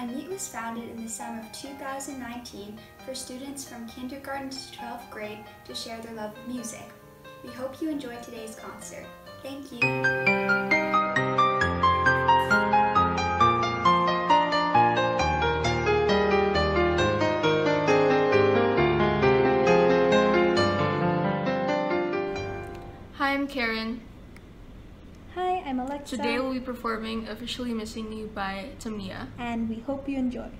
UNMUTE was founded in the summer of 2019 for students from kindergarten to 12th grade to share their love of music. We hope you enjoyed today's concert. Thank you. I'm Alexa. Today we'll be performing Officially Missing You by Tamia. And we hope you enjoy.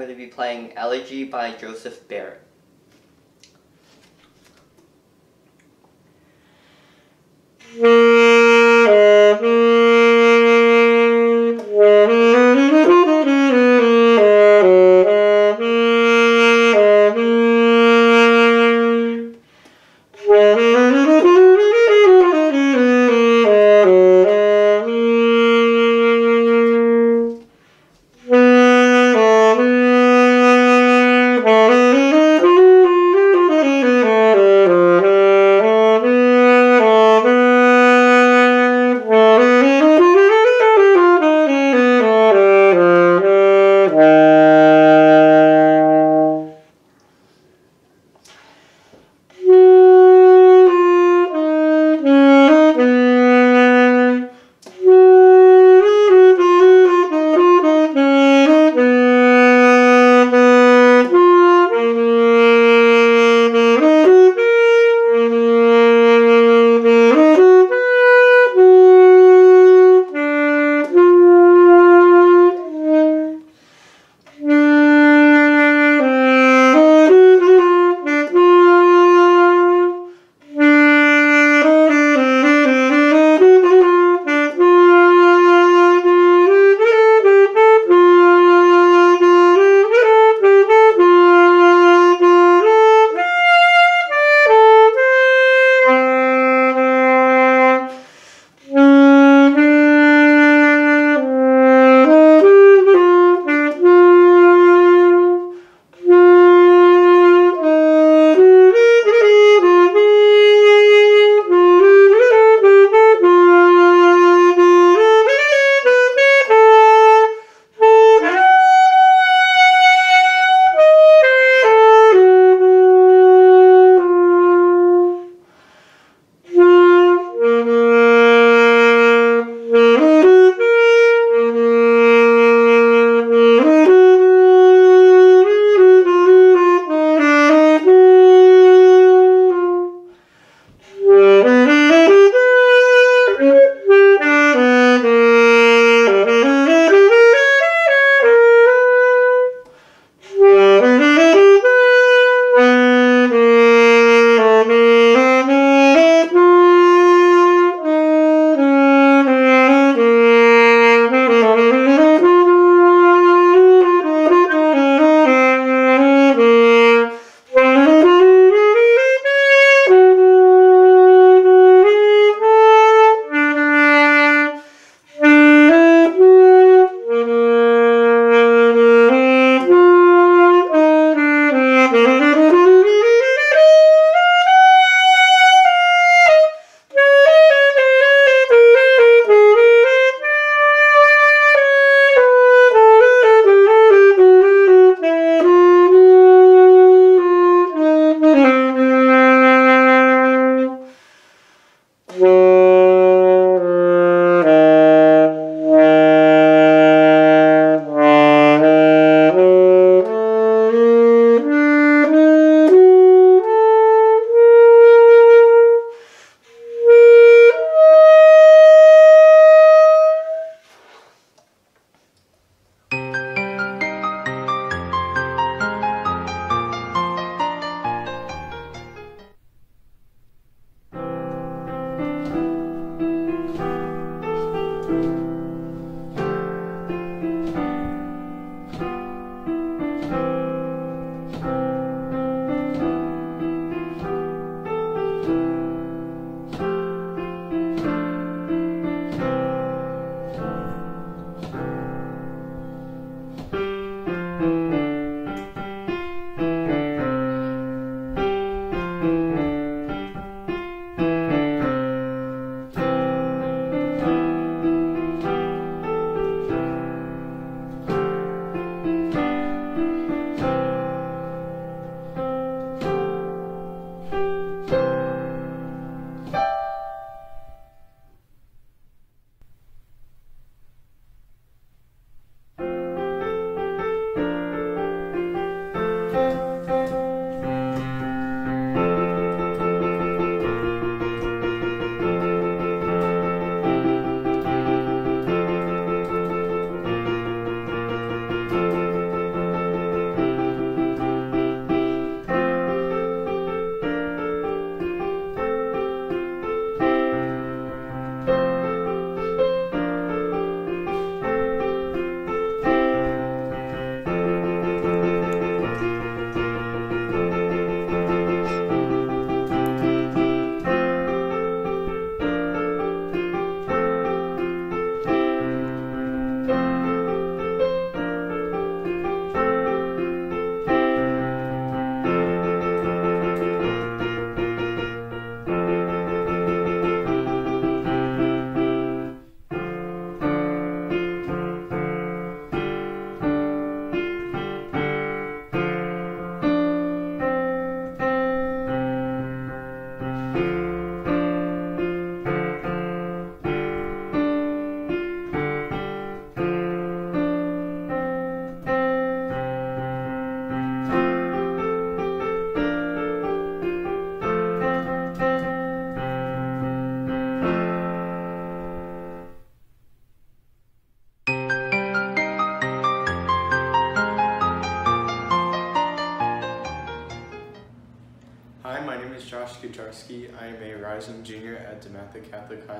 Going to be playing Elegy by Joseph Barat.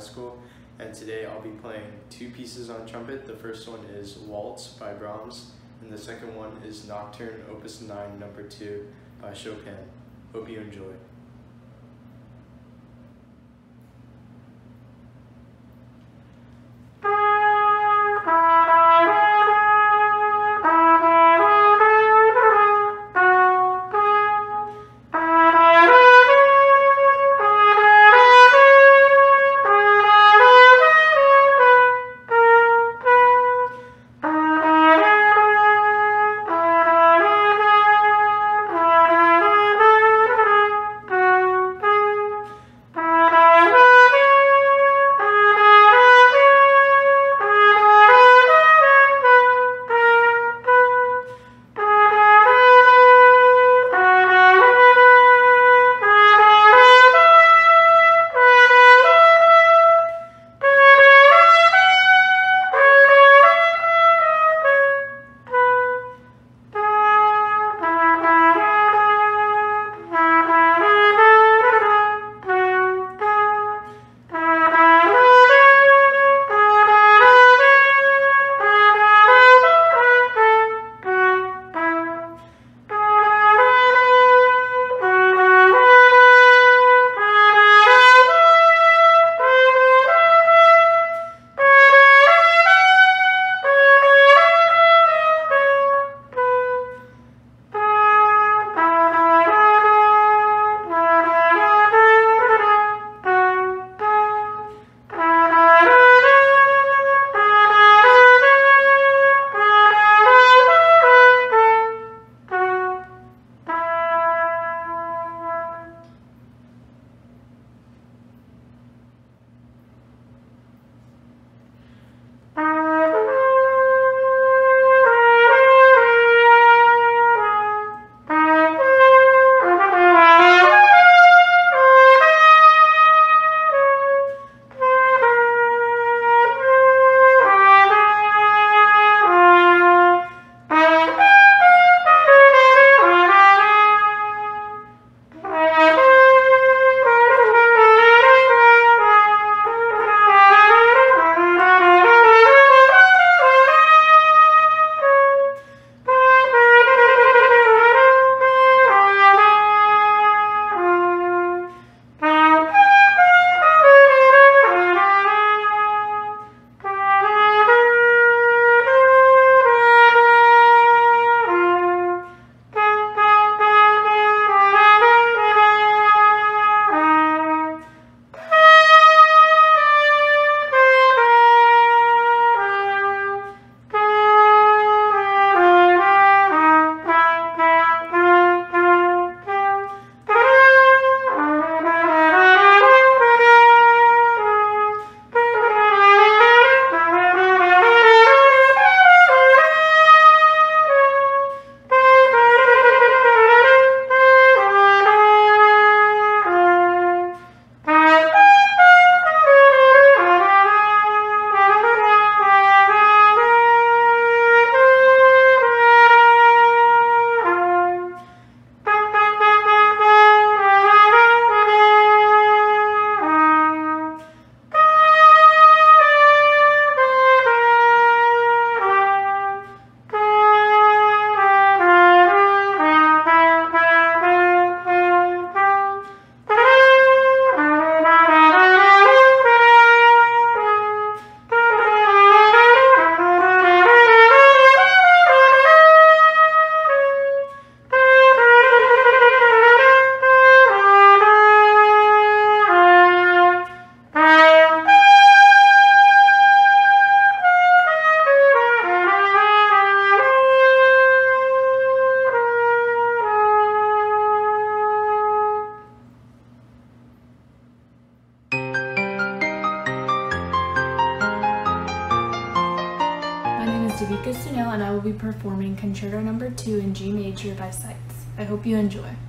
School, and today I'll be playing two pieces on trumpet. The first one is Waltz by Brahms, and the second one is Nocturne Opus 9 Number 2 by Chopin. Hope you enjoy. 2 in G Major by Seitz. I hope you enjoy.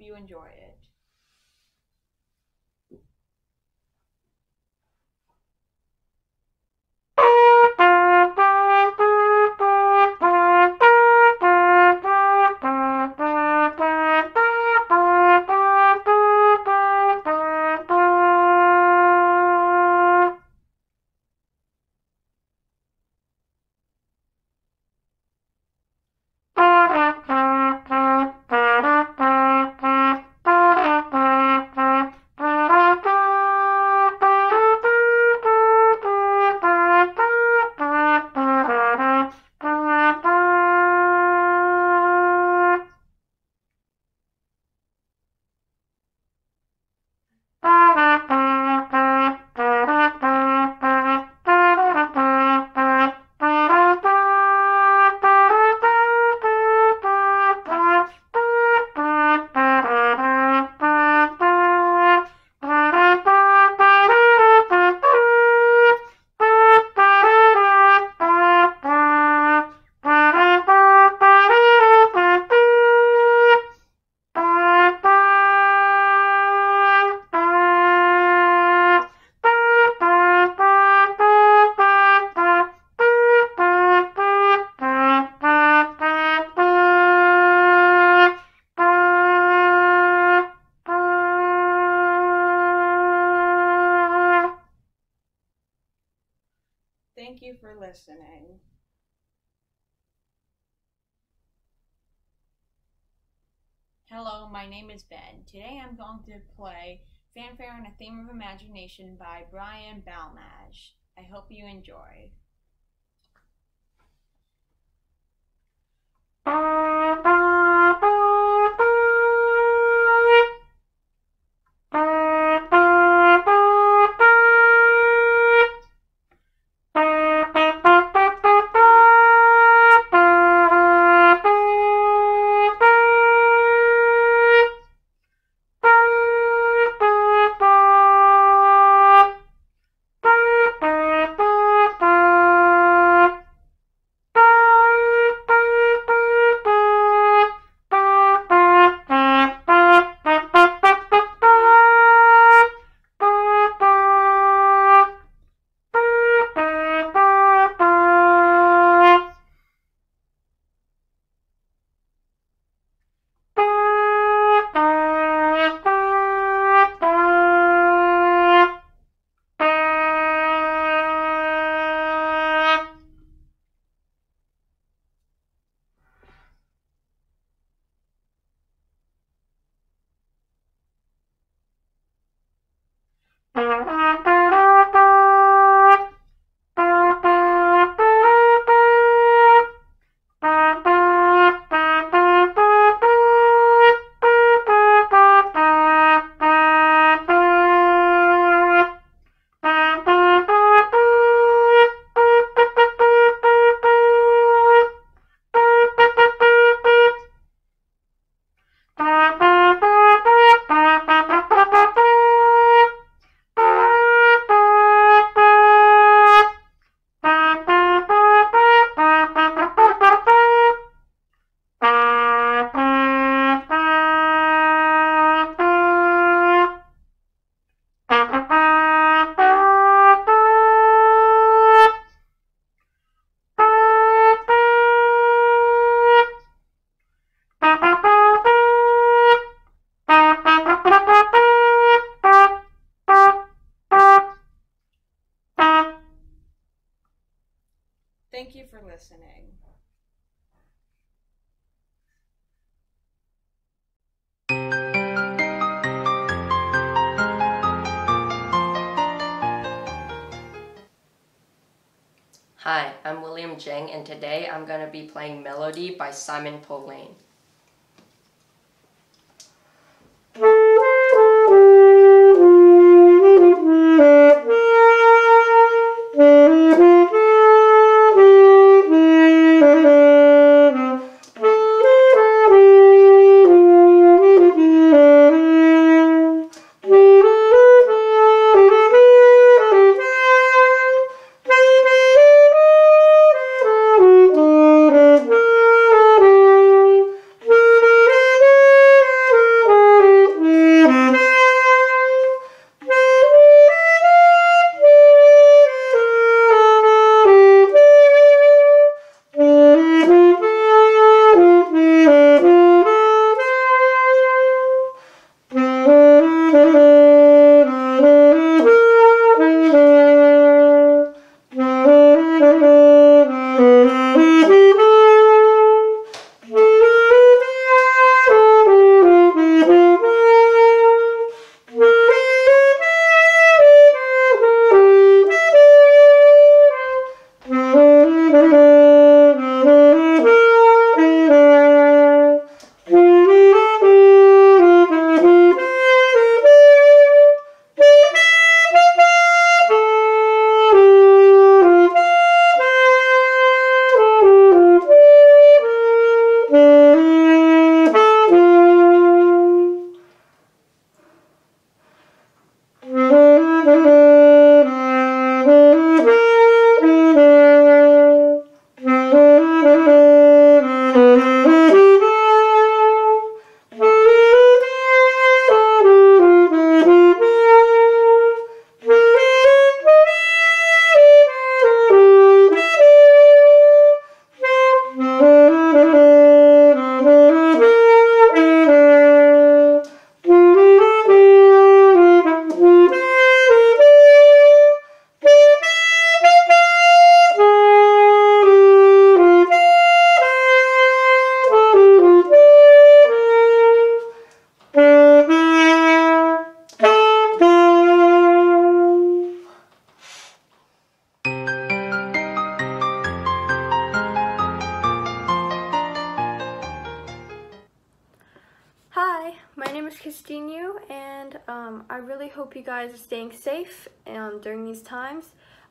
Hope you enjoy it. You for listening. Hello, my name is Ben. Today I'm going to play Fanfare on a Theme of Imagination by Brian Balmage. I hope you enjoy. Playing Melody by Simon Poulain.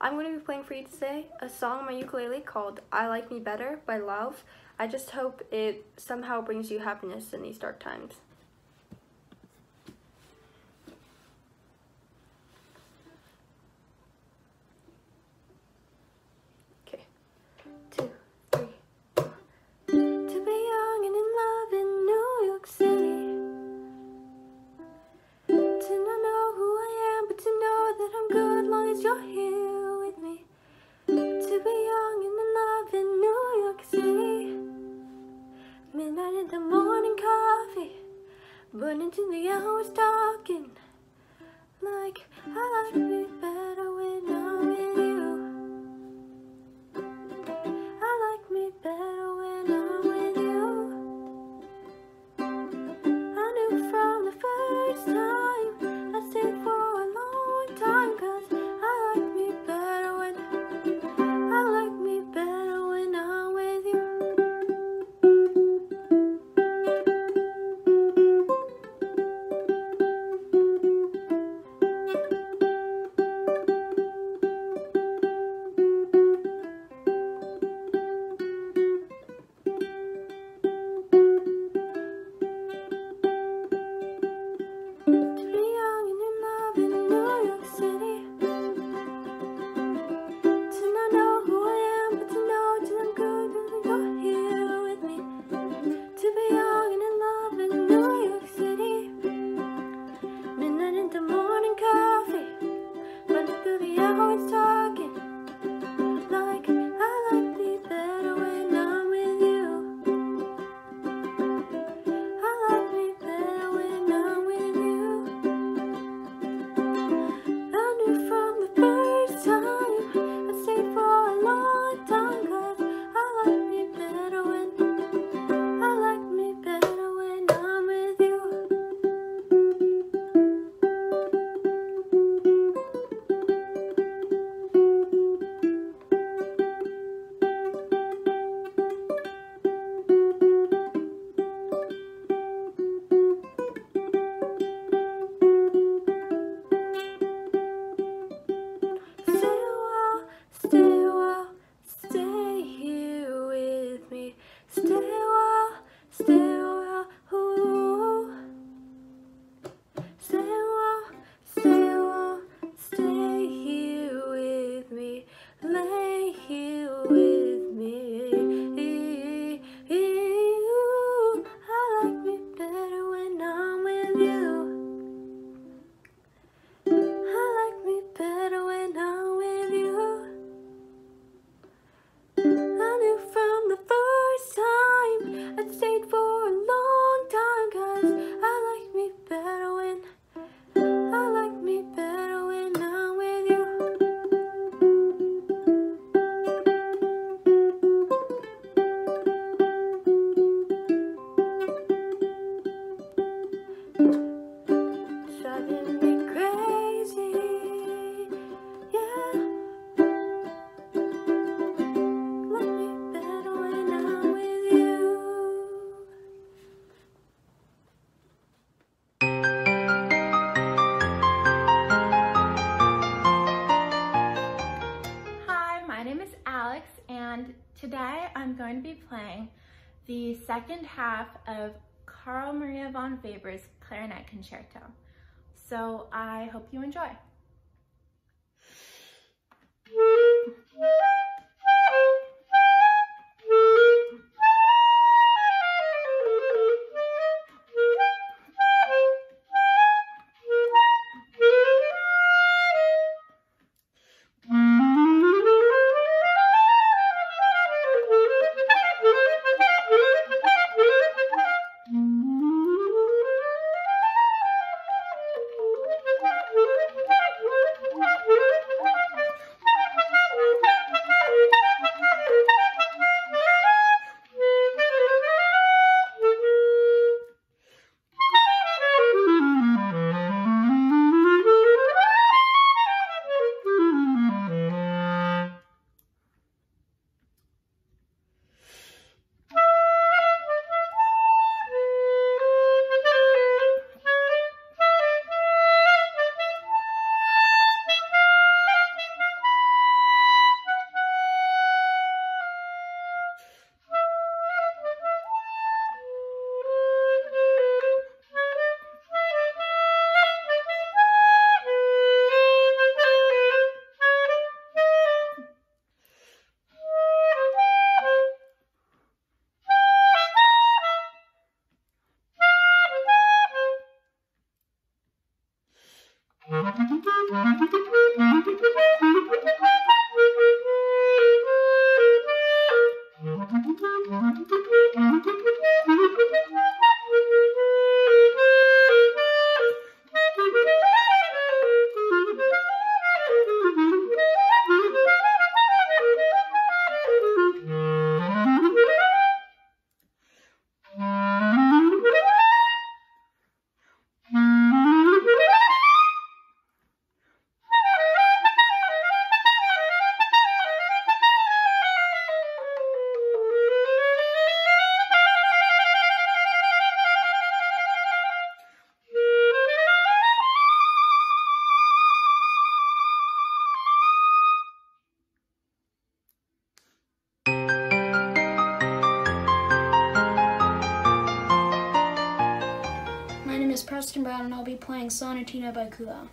I'm going to be playing for you today a song on my ukulele called I Like Me Better by Lauv. I just hope it somehow brings you happiness in these dark times. Okay. Two, three, four. To be young and in love and playing Sonatina by Kuhlau.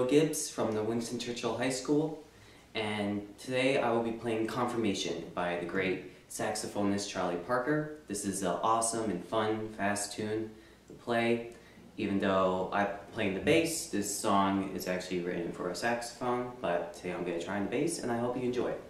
Noah Gibbs from the Winston Churchill High School, and today I will be playing Confirmation by the great saxophonist Charlie Parker. This is an awesome and fun, fast tune to play. Even though I'm playing the bass, this song is actually written for a saxophone, but today I'm going to try the bass, and I hope you enjoy it.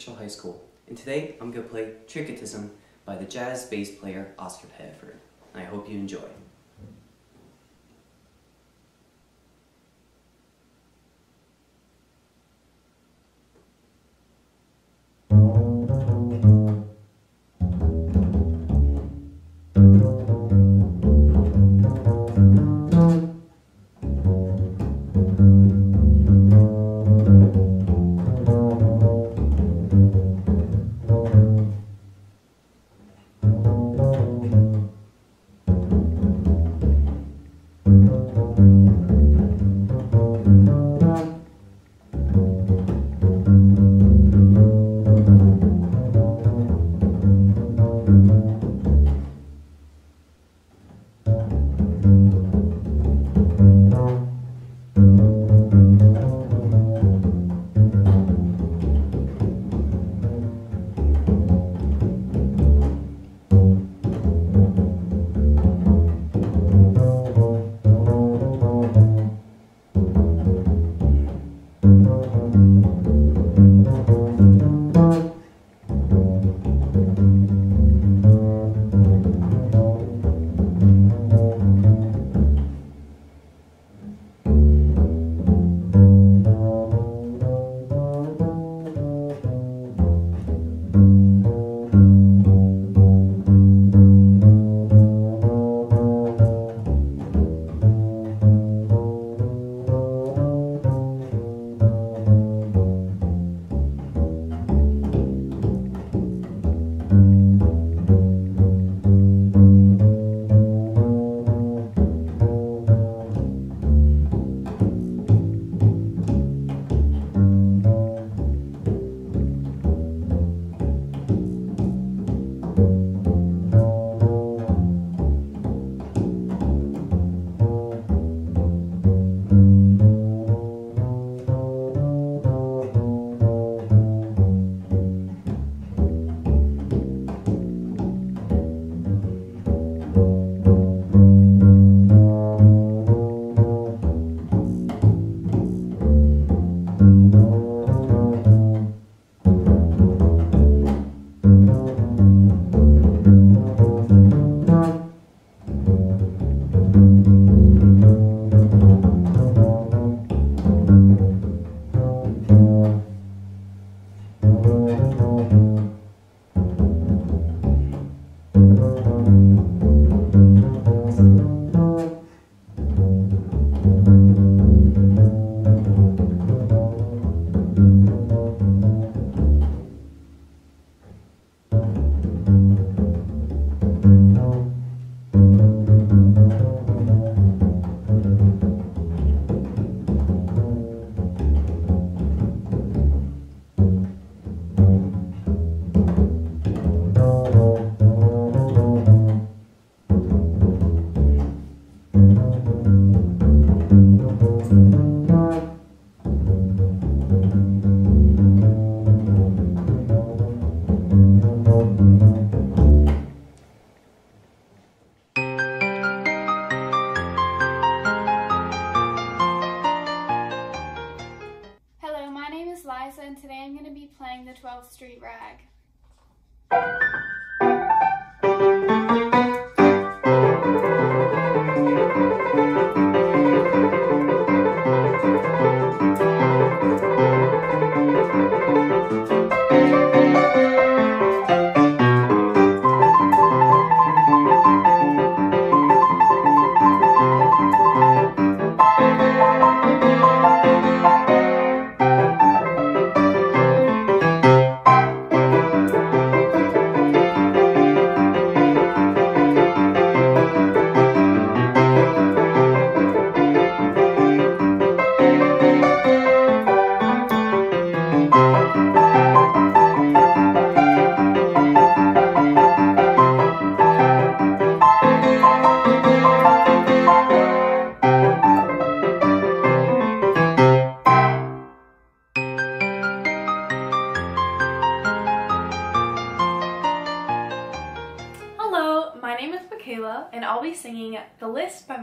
Churchill High School, and today I'm going to play Tricotism by the jazz bass player Oscar Pettiford. I hope you enjoy.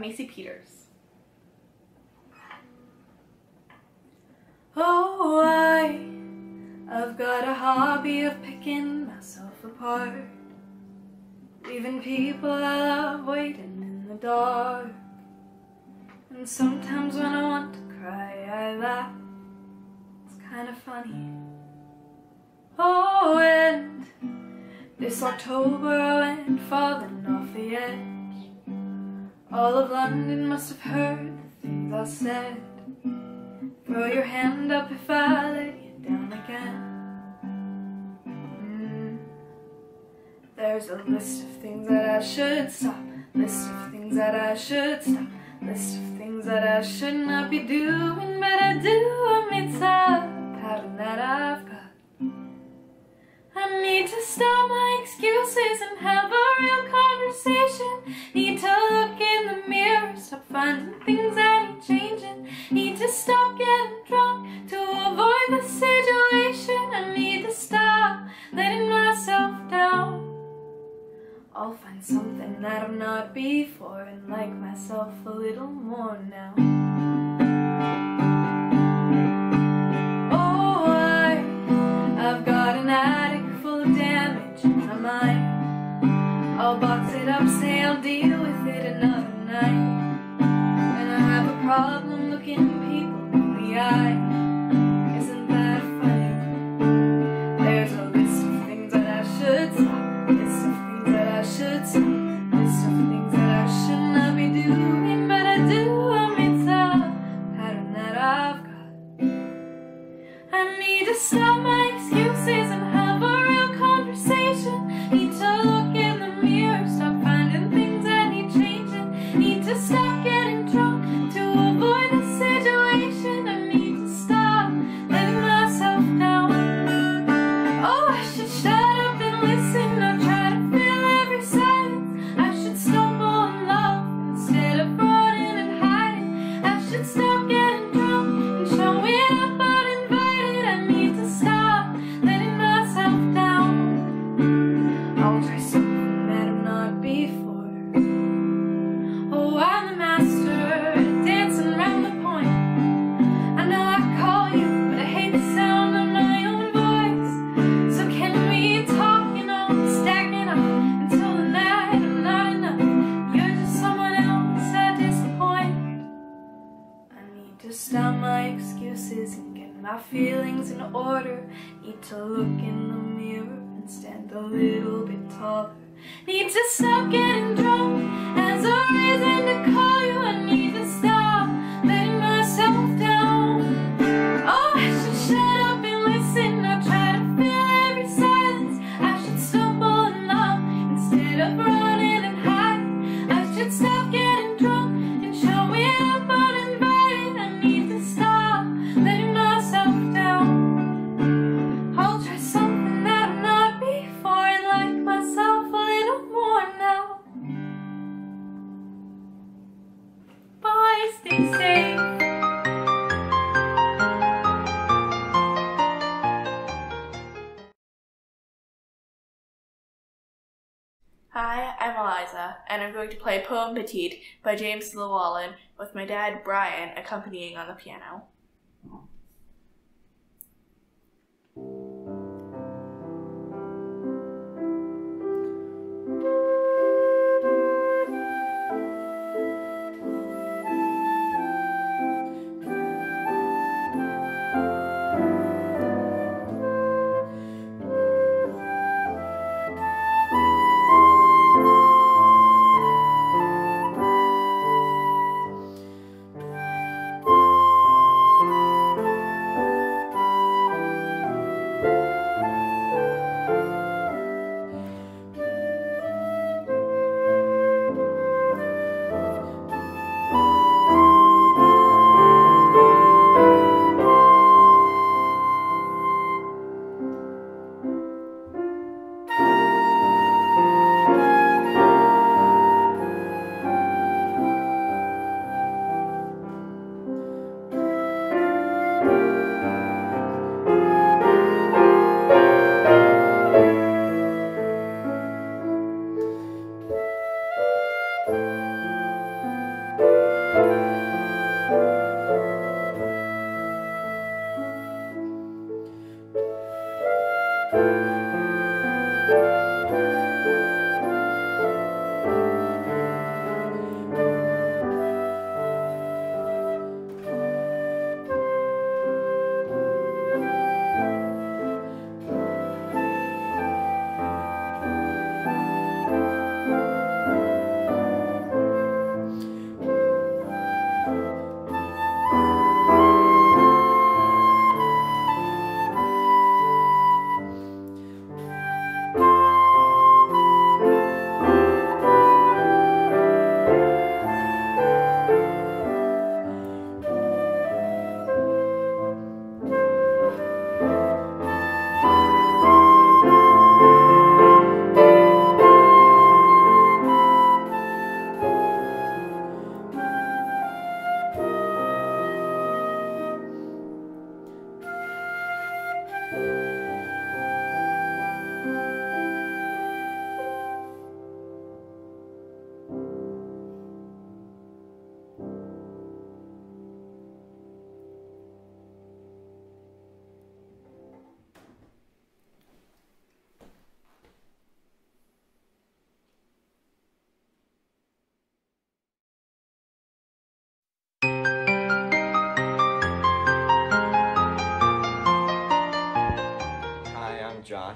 Maisie Peters. Oh, I, I've got a hobby of picking myself apart, leaving people I love waiting in the dark. And sometimes when I want to cry, I laugh. It's kind of funny. Oh, and this October I went falling off the edge. All of London must have heard the things I said. Throw your hand up if I let you down again. Mm. There's a list of things that I should stop. List of things that I should stop. List of things that I should not be doing, but I do admit a pattern that I've got. I need to stop my excuses and have a real conversation. Need to look in the mirror, stop finding things that need changing. Need to stop getting drunk to avoid the situation. I need to stop letting myself down. I'll find something that I'm not before and like myself a little more now. I'll box it up, say I'll deal with it another night. And I have a problem looking people in the eye. Eliza, and I'm going to play Poem Petite by James Lewallen with my dad Brian accompanying on the piano.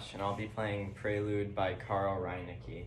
Josh, and I'll be playing Prelude by Carl Reinecke.